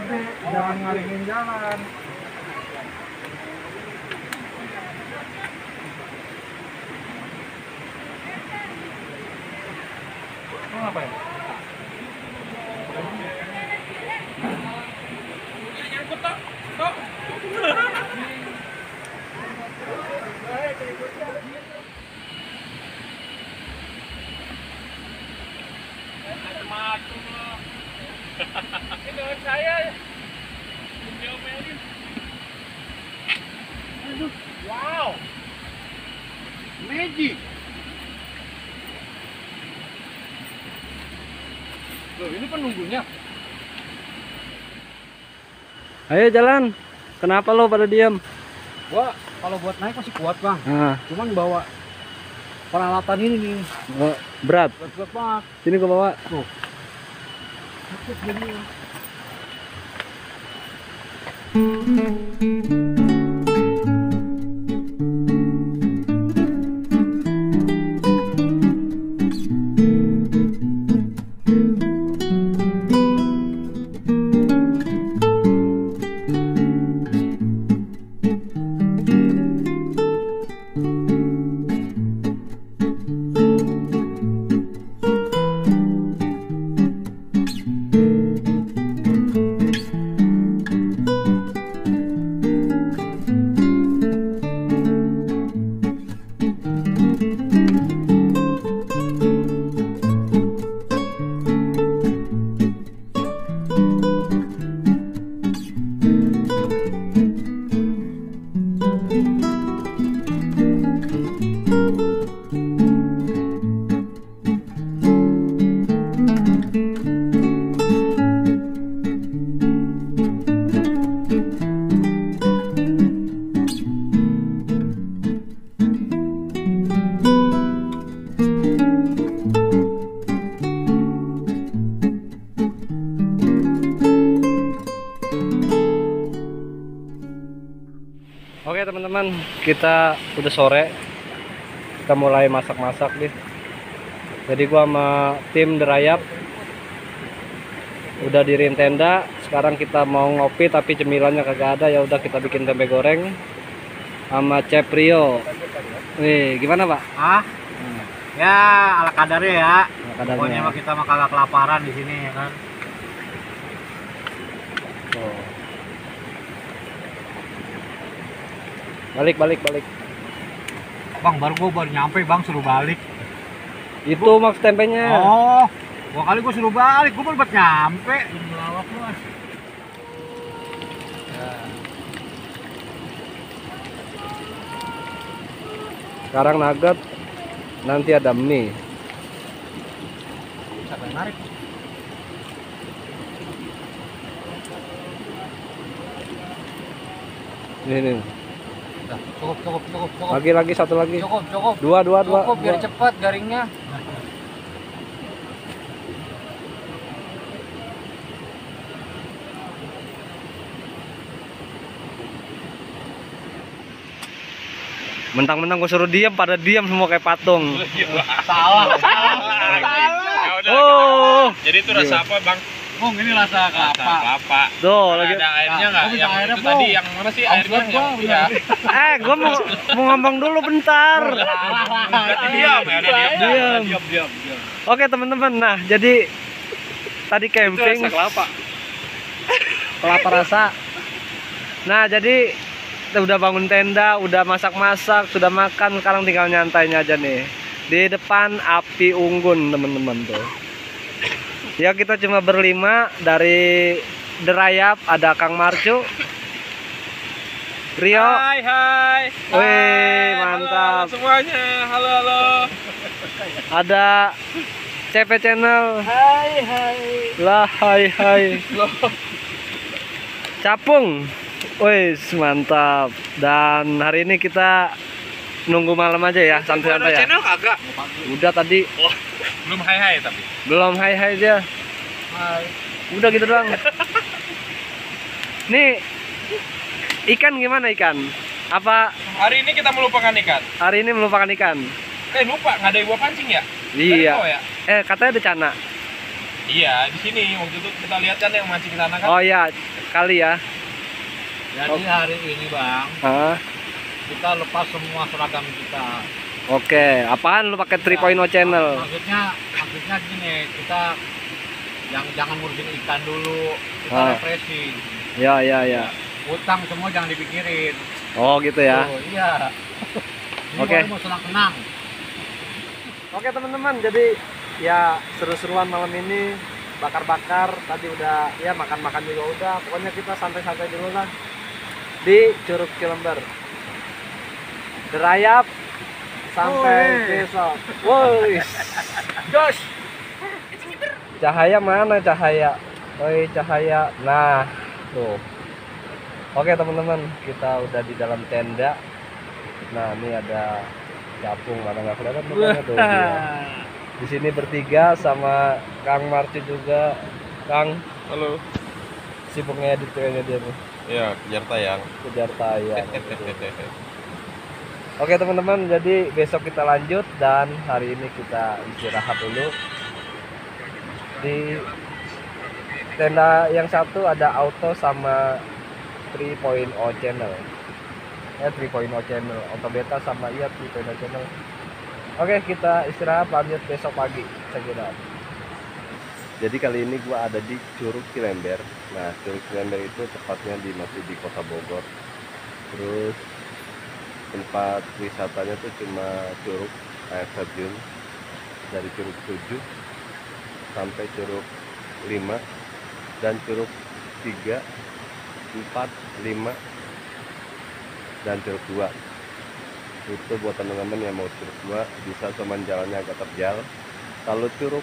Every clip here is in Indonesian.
gede, jangan ngalingin jalan. Lo ngapain? Wow, magic. Loh, ini penunggunya. Ayo jalan. Kenapa lo pada diam? Gua kalau buat naik masih kuat bang. Nah, Cuman bawa peralatan ini nih oh, berat. berat-berat banget. Sini gua bawa. Sakit jadi. Mm-hmm. Kita udah sore. Kita mulai masak-masak nih. Jadi gua sama tim derayap udah diriin tenda. Sekarang kita mau ngopi tapi cemilannya kagak ada. Ya udah kita bikin tempe goreng sama Ceprio. Nih, gimana, Pak? Ah, ya ala kadarnya ya. Kadarnya. Pokoknya kita mah kagak kelaparan di sini ya kan. Balik, balik, balik. Bang, baru gua baru nyampe bang suruh balik. Itu max tempenya. Oh, gua kali gua suruh balik, gua baru buat nyampe. Lawak lu. Sekarang nugget, nanti ada mie. Siapa yang narik? Ini, ini. Cukup, cukup, cukup, cukup. Lagi, lagi satu lagi. Cukup, cukup. Dua, dua, dua. Cukup biar dua. cepat garingnya. Mentang-mentang gue suruh diam, pada diam semua kayak patung. Salah, salah. Ya udah, Oh, Jadi itu rasa apa, Bang? Bung, ini rasa Rasa kelapa. kelapa. tuh Ada, lagi. ada airnya nggak? Oh, bisa Yang airnya, itu tadi yang mana sih airnya? gua, iya. Eh, gue mau mau ngomong dulu bentar. Berarti diam ya, ada diam. Diam. Diam, diam. Oke teman-teman, nah jadi tadi Itu camping rasa kelapa. kelapa rasa. Nah jadi udah bangun tenda, udah masak-masak, sudah makan, sekarang tinggal nyantainya aja nih. Di depan api unggun teman-teman tuh. Ya kita cuma berlima dari Derayap ada Kang Marcu, Rio, Hai, hai. Wih, mantap. Halo, halo semuanya. Halo, halo. ada CP Channel, Hai, hai. lah hai hai. Capung. Wih, mantap. Dan hari ini kita nunggu malam aja ya, santai-santai ya. channel kagak? Udah tadi Oh, belum hai hai tapi. belum hai hai aja. Hai. Udah gitu doang. Nih ikan gimana ikan? Apa Hari ini kita melupakan ikan. hari ini melupakan ikan? Eh lupa, nggak ada ibu pancing ya? Iya. Ya? Eh katanya ada cana. Iya, di sini waktu itu kita lihat kan yang mancing sana kan. Oh iya, kali ya. Jadi hari ini bang, Hah? kita lepas semua seragam kita. Oke, apaan lu pakai 3.0 channel? Maksudnya, maksudnya gini, kita yang jangan ngurusin ikan dulu, kita Ah. refreshing. Ya, ya, ya. Utang semua jangan dipikirin. Oh, gitu ya. Oh, iya. Ini Oke. baru mau senang-senang. Oke, teman-teman. Jadi ya seru-seruan malam ini bakar-bakar tadi udah ya makan-makan juga udah. Pokoknya kita santai-santai dulu lah di Curug Cilember. Derayap sampai besok. Woi. Josh! Cahaya mana cahaya? Woi cahaya. Nah, tuh. Oke teman-teman, kita udah di dalam tenda. Nah, ini ada capung mana nggak kelihatan mukanya tuh. dia. Di sini bertiga sama Kang Marci juga. Kang, Halo. sibuk ngedit kayaknya dia nih. Iya, kejar tayang. Kejar tayang. Oke teman-teman, jadi besok kita lanjut dan hari ini kita istirahat dulu. Di tenda yang satu ada auto sama 3.0 channel. Eh 3.0 channel, auto beta sama iya 3.0 channel. Oke, kita istirahat lanjut besok pagi, saya. Jadi kali ini gua ada di Curug Cilember. Nah, Curug Cilember itu tepatnya di masih di Kota Bogor. Terus tempat wisatanya tuh cuma curug air terjun dari curug 7 sampai curug 5 dan curug 3 4 5 dan curug 2 itu buat teman-teman yang mau curug 2 bisa cuman jalannya agak terjal. Kalau curug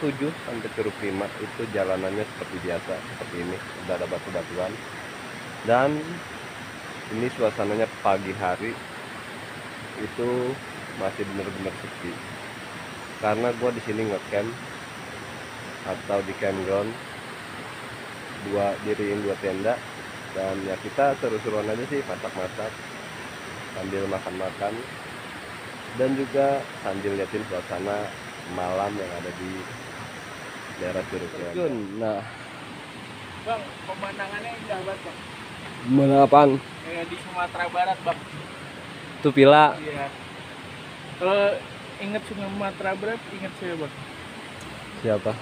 7 sampai curug 5 itu jalanannya seperti biasa seperti ini udah ada batu-batuan. Dan ini suasananya pagi hari itu masih bener-bener sepi karena gua di sini ngecamp atau di campground dua diriin dua tenda dan ya kita seru-seruan aja sih masak-masak sambil makan-makan dan juga sambil liatin suasana malam yang ada di daerah Curug. Nah, Bang, pemandangannya indah banget, Bang. Mana apaan? Kayak di Sumatera Barat, Bang. Tuh pila. Iya. Kalau ingat Sumatera Barat, ingat saya, Bang. Siapa?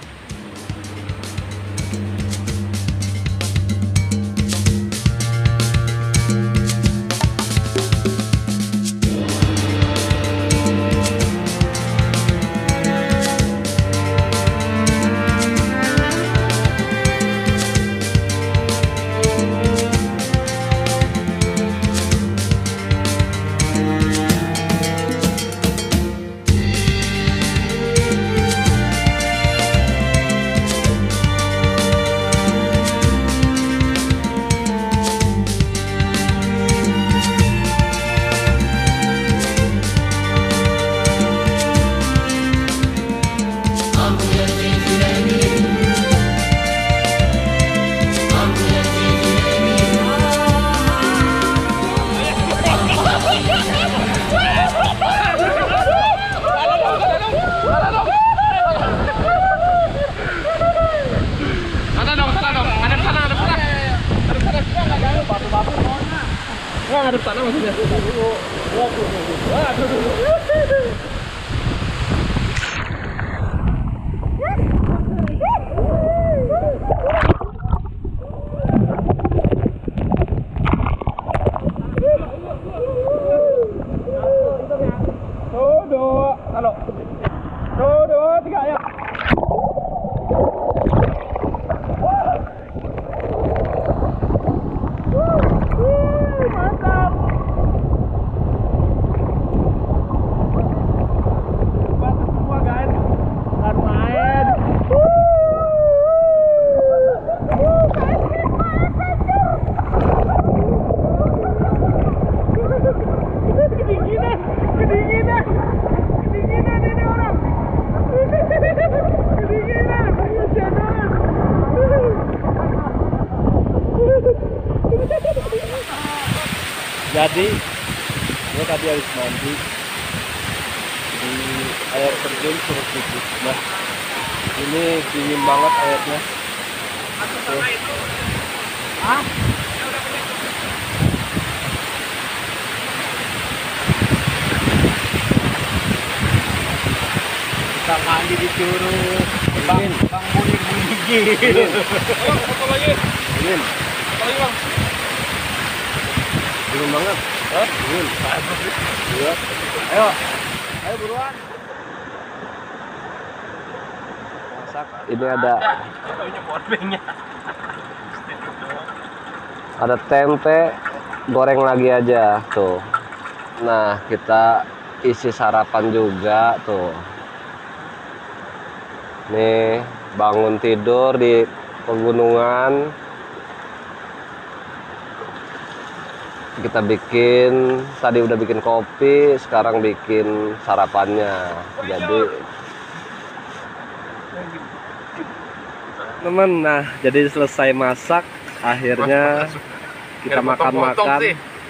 Ada sana maksudnya. Tuh, dua. Halo. Tuh, dua, tiga, ya. Batu semua, guys. Dan main. Kedinginan, kedinginan, kedinginan ini orang. Kedinginan, hujanan. Jadi gue tadi habis mandi di air terjun Curug Tujuh. Nah, Ini dingin banget airnya. Tuh. Kita mandi di curug. Bang, bang Budi menggigil. Dingin. Dingin banget. Hah? Dingin. Iya. Ayo. Ayo buruan. Masak. Ini ada ada tempe goreng lagi aja tuh. Nah, kita isi sarapan juga tuh. Nih, bangun tidur di pegunungan. Kita bikin tadi udah bikin kopi, sekarang bikin sarapannya. Jadi teman, nah jadi selesai masak, akhirnya kita makan-makan.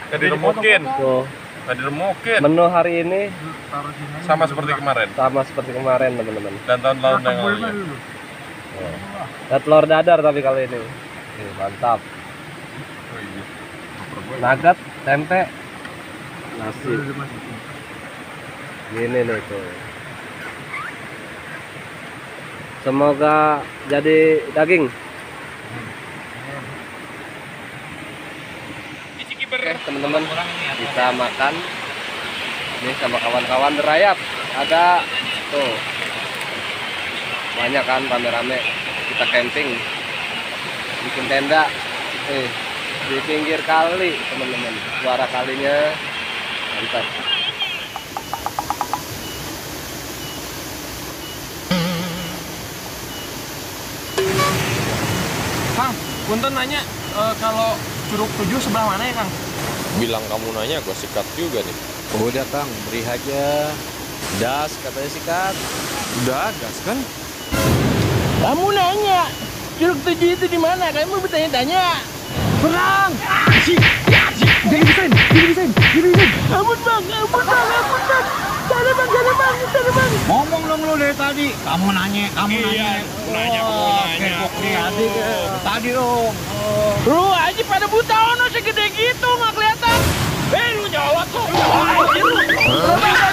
Tadi remukin, Tuh, tadi remukin. menu hari ini Sama seperti kemarin sama seperti kemarin teman-teman. dan tahun-tahun yang lalu. Ada telur dadar tapi kali ini. Mantap. Nugget, tempe, nasi. Gini nih tuh. Semoga jadi daging. Oke teman-teman kita makan. Ini sama kawan-kawan berayap. Ada tuh. Banyak kan rame-rame. Kita camping. Bikin tenda. Eh di pinggir kali teman-teman suara kalinya mantap Kang, punten nanya eh, kalau Curug Tujuh sebelah mana ya, Kang? Bilang kamu nanya, gue sikat juga nih. Udah Kang, beri aja. Das katanya sikat. Udah, gas kan? Kamu nanya, Curug Tujuh itu di mana? Kamu bertanya-tanya. Ampun bang, ampun bang, ampun bang. Cari bang, cari bang, cari bang. Ngomong dong lu dari tadi. Kamu nanya, kamu iya, nanya. Nanya, oh, nanya. Tadi, eh, oh. tadi dong. Lu aja pada buta ono segede gitu nggak kelihatan. Eh lu jawab kok. Lu.